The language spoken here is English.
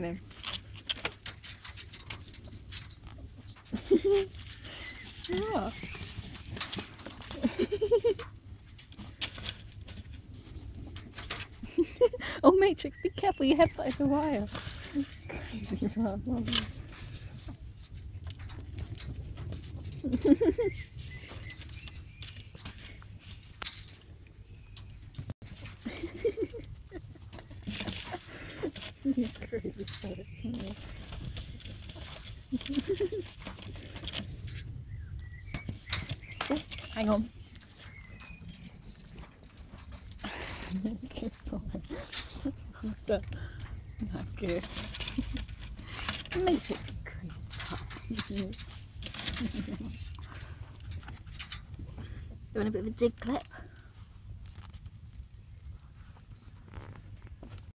him. yeah. oh, Matrix, be careful, your headbutt is a wire. Crazy. you crazy oh, hang on. Careful. so, not good. Matrix, you crazy pup. Doing a bit of a dig clip.